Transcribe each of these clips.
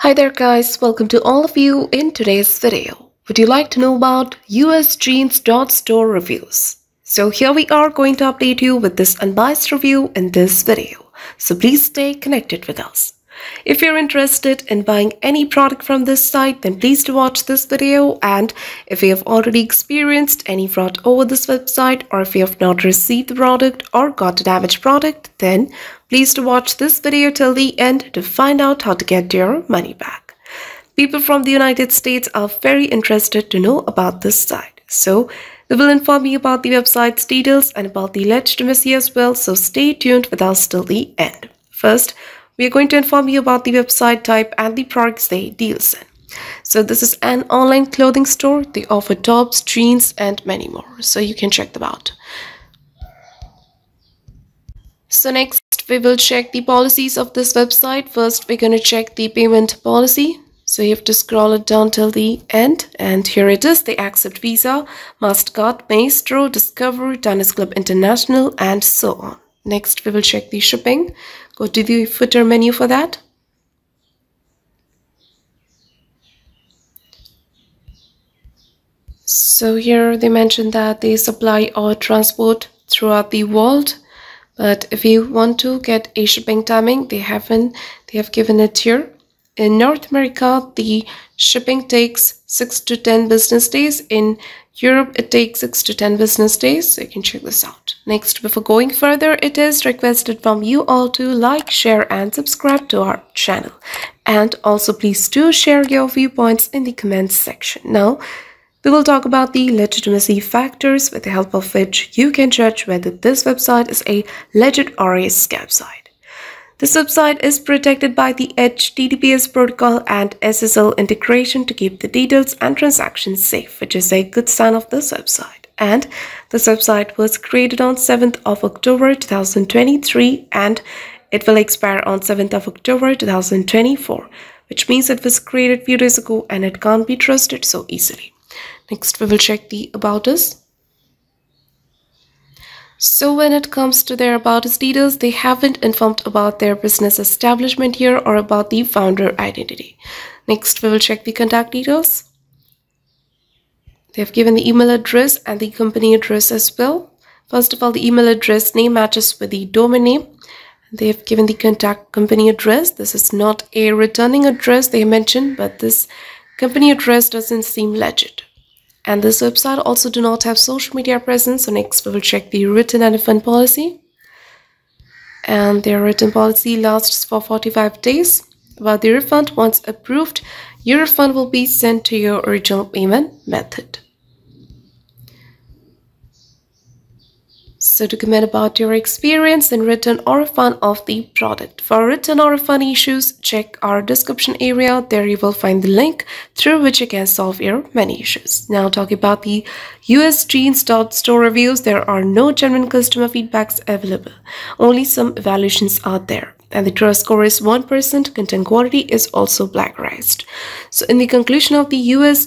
Hi there guys, welcome to all of you in today's video. Would you like to know about US Jeans store reviews? So here we are going to update you with this unbiased review in this video. So please stay connected with us. If you're interested in buying any product from this site, then please do watch this video. And if you have already experienced any fraud over this website, or if you have not received the product or got a damaged product, then please do watch this video till the end to find out how to get your money back. People from the United States are very interested to know about this site. So we will inform you about the website's details and about the legitimacy as well. So stay tuned with us till the end. First, we are going to inform you about the website type and the products they deals in. So this is an online clothing store. They offer tops, jeans and many more. So you can check them out. So next we will check the policies of this website. First we're going to check the payment policy. So you have to scroll it down till the end and here it is. They accept Visa, MasterCard, Maestro, Discover, Diners Club International and so on. Next we will check the shipping. Go to the footer menu for that. So here they mentioned that they supply or transport throughout the world. But if you want to get a shipping timing, they haven't they have given it here. In North America, the shipping takes 6 to 10 business days. In Europe, it takes 6 to 10 business days. So you can check this out. Next, before going further, it is requested from you all to like, share and subscribe to our channel. And also please do share your viewpoints in the comments section. Now, we will talk about the legitimacy factors with the help of which you can judge whether this website is a legit or a scam site. This website is protected by the HTTPS protocol and SSL integration to keep the details and transactions safe, which is a good sign of this website. And this website was created on 7th of October 2023 and it will expire on 7th of October 2024, which means it was created few days ago and it can't be trusted so easily. Next, we will check the About Us. So when it comes to their about us details, they haven't informed about their business establishment here or about the founder identity. Next, we will check the contact details. They have given the email address and the company address as well. First of all, the email address name matches with the domain name. They have given the contact company address. This is not a returning address they mentioned, but this company address doesn't seem legit. And this website also do not have social media presence. So next we will check the written and refund policy. And their written policy lasts for 45 days. About the refund, once approved, your refund will be sent to your original payment method. So to comment about your experience in return or refund of the product. For return or refund issues, check our description area. There you will find the link through which you can solve your many issues. Now talking about the US Jeans store reviews, there are no genuine customer feedbacks available. Only some evaluations are there and the trust score is 1%, content quality is also plagiarized. So in the conclusion of the US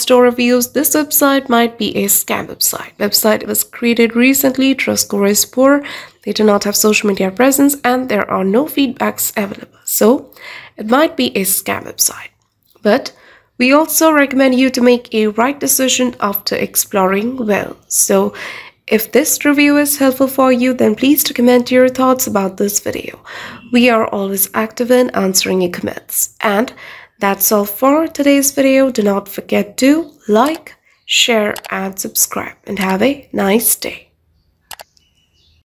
store reviews, this website might be a scam website. Website was created recently, trust score is poor, they do not have social media presence and there are no feedbacks available. So it might be a scam website. But we also recommend you to make a right decision after exploring well. So if this review is helpful for you, then please to comment your thoughts about this video. We are always active in answering your comments. And that's all for today's video. Do not forget to like, share and subscribe and have a nice day.